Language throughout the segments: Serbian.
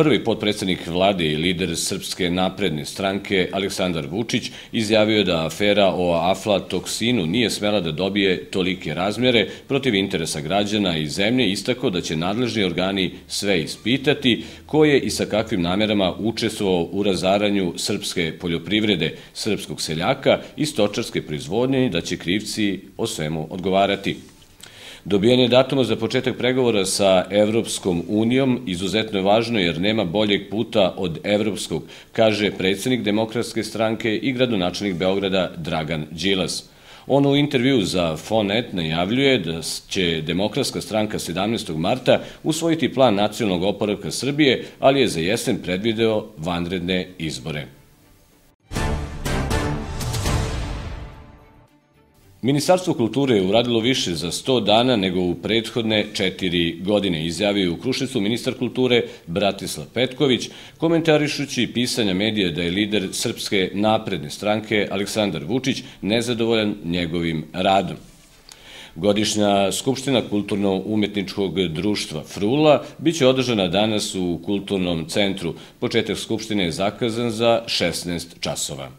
Prvi potpredsednik vlade i lider Srpske napredne stranke Aleksandar Vučić izjavio da afera o aflatoksinu nije smela da dobije tolike razmjere protiv interesa građana i zemlje, istako da će nadležni organi sve ispitati ko je i sa kakvim namerama učestvovao u razaranju srpske poljoprivrede, srpskog seljaka i stočarske proizvodnje i da će krivci o svemu odgovarati. Dobijanje datuma za početak pregovora sa Evropskom unijom izuzetno je važno jer nema boljeg puta od evropskog, kaže predsednik Demokratske stranke i gradonačelnik Beograda Dragan Đilas. On u intervju za Fonet najavljuje da će Demokratska stranka 17. marta usvojiti plan nacionalnog oporavka Srbije, ali je za jesen predvideo vanredne izbore. Ministarstvo kulture je uradilo više za 100 dana nego u prethodne četiri godine, izjavio u Krušnicu ministar kulture Bratislav Petković, komentarišući pisanja medija da je lider Srpske napredne stranke Aleksandar Vučić nezadovoljan njegovim radom. Godišnja Skupština kulturno-umetničkog društva Frula biće održana danas u Kulturnom centru. Početak Skupštine je zakazan za 16 časova.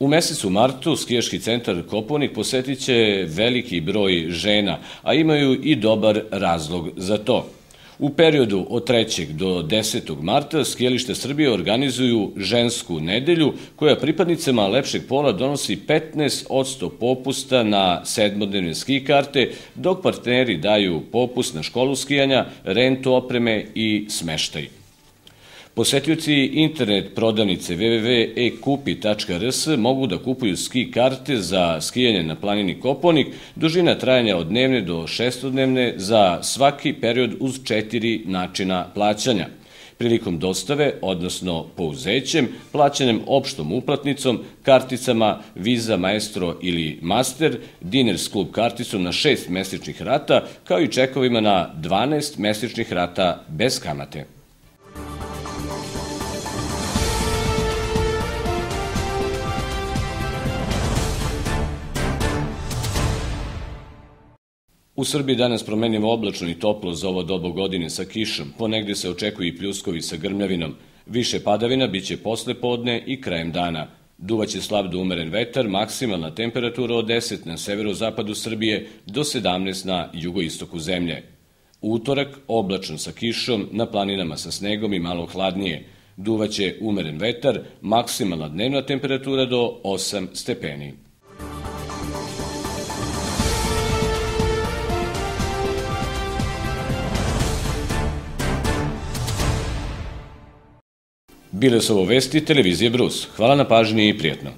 U mesecu martu skijaški centar Koponik posetit će veliki broj žena, a imaju i dobar razlog za to. U periodu od 3. do 10. marta skijalište Srbije organizuju žensku nedelju koja pripadnicama lepšeg pola donosi 15% popusta na sedmodnevne ski karte, dok partneri daju popust na školu skijanja, rentu opreme i smeštaj. Posetioci internet prodavnice www.ekupi.rs mogu da kupuju ski karte za skijanje na planini Koponik, dužina trajanja od dnevne do šestodnevne za svaki period uz četiri načina plaćanja. Prilikom dostave, odnosno pouzećem, plaćanjem opštom uplatnicom, karticama Visa, Maestro ili Master, Diners Club karticom na šest mesečnih rata, kao i čekovima na 12 mesečnih rata bez kamate. U Srbiji danas promenimo oblačno i toplo za ovo dobo godine sa kišom. Ponegde se očekuju i pljuskovi sa grmljavinom. Više padavina biće posle podne i krajem dana. Duvaće slab do umeren vetar, maksimalna temperatura od 10 na severozapadu Srbije do 17 na jugoistoku zemlje. Utorak oblačno sa kišom, na planinama sa snegom i malo hladnije. Duvaće umeren vetar, maksimalna dnevna temperatura do 8 stepeni. Bile su ovo vesti televizije Brus. Hvala na pažnji i prijetno.